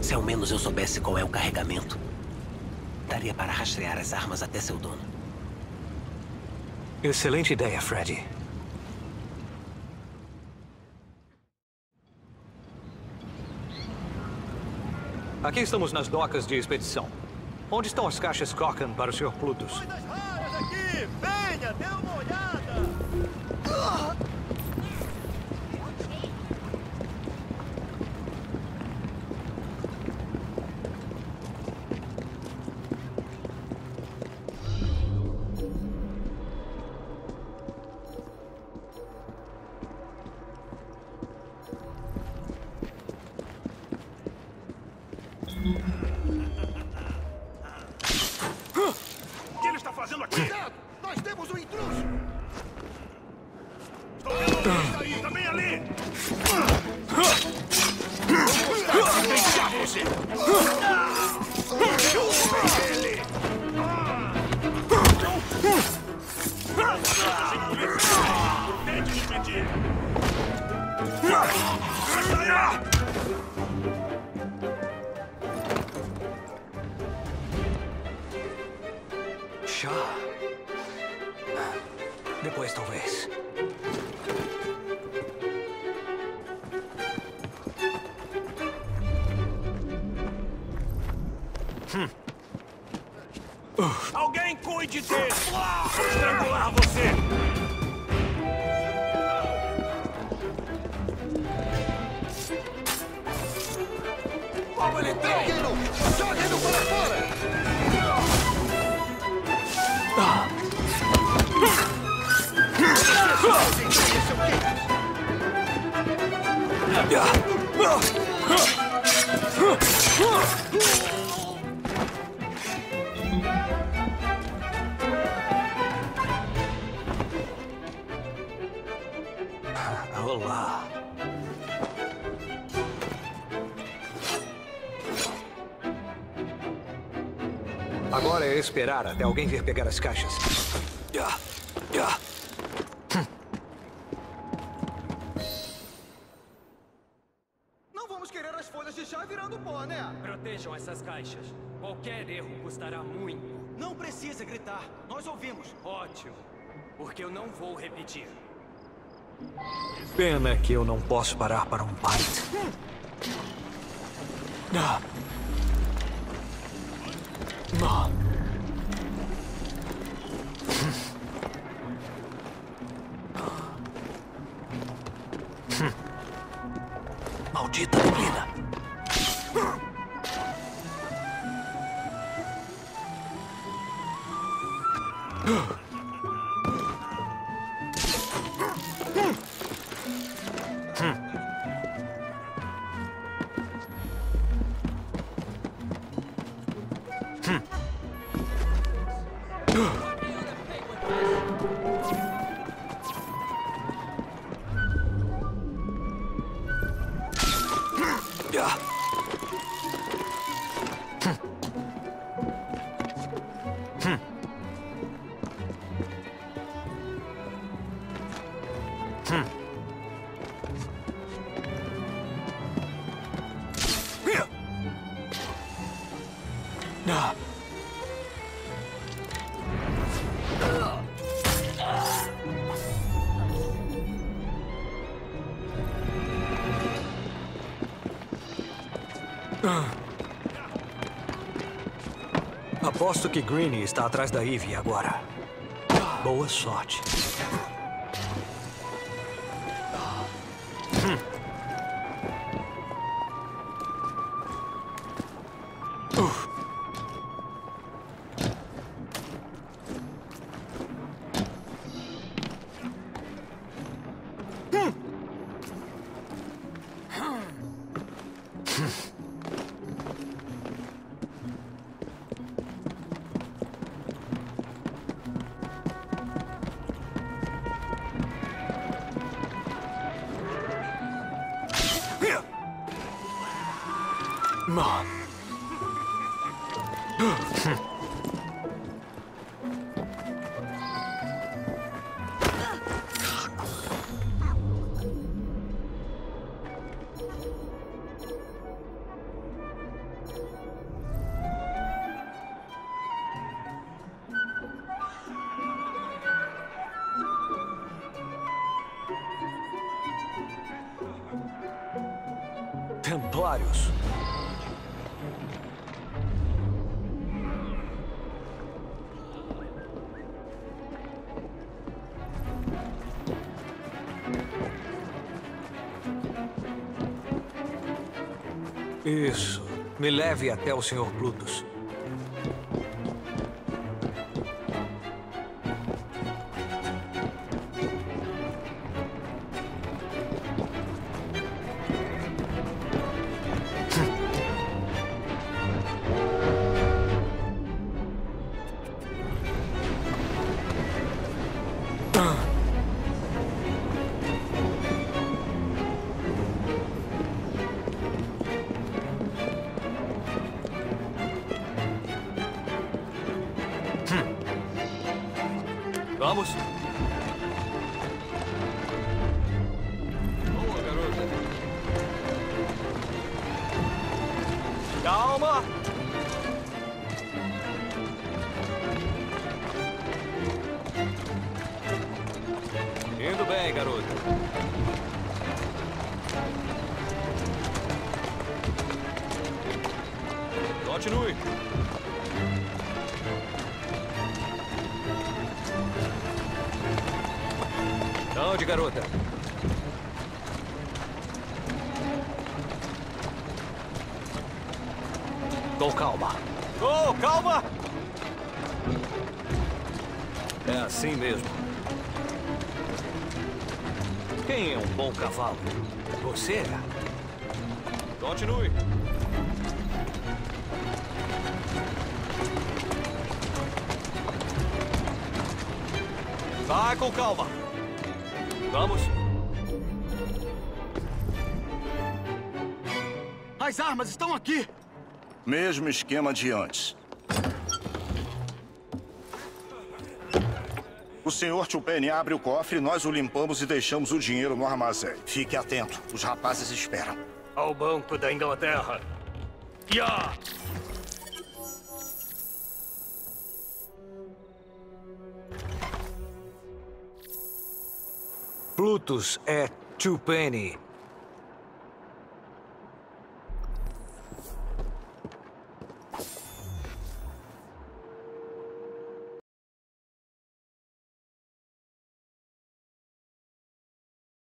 Se ao menos eu soubesse qual é o carregamento, daria para rastrear as armas até seu dono. Excelente ideia, Freddy. Aqui estamos nas docas de expedição. Onde estão as caixas Cochrane para o Sr. Plutus? Coisas raras aqui! Venha, O que ele está fazendo aqui? Cuidado! Nós temos um intruso! Estou vendo alguém aí, também ali! Deixar você! Tente impedir! Chá. Depois, talvez. Alguém cuide dele! Vou estrangular você! Como ele tem? Joguem-no! Joguem-no para fora! Olá. Agora é esperar até alguém vir pegar as caixas. Não vamos querer as folhas de chá virando pó, né? Protejam essas caixas. Qualquer erro custará muito. Não precisa gritar. Nós ouvimos. Ótimo. Porque eu não vou repetir. Pena que eu não posso parar para um bite. Ah. Ah. Maldita neblina. Ah. Ah. Aposto que Greenie está atrás da Ivy agora. Boa sorte. Templários. Isso. Me leve até o Sr. Plutus. Vamos. Boa, garota. Calma! Indo bem, garota. Continue. Onde, garota? Com calma. Oh, calma! É assim mesmo. Quem é um bom cavalo? Você é? Continue. Vai com calma. Vamos. As armas estão aqui! Mesmo esquema de antes. O senhor Chupene abre o cofre, nós o limpamos e deixamos o dinheiro no armazém. Fique atento, os rapazes esperam. Ao Banco da Inglaterra. Ya! Plutus é Tupeni.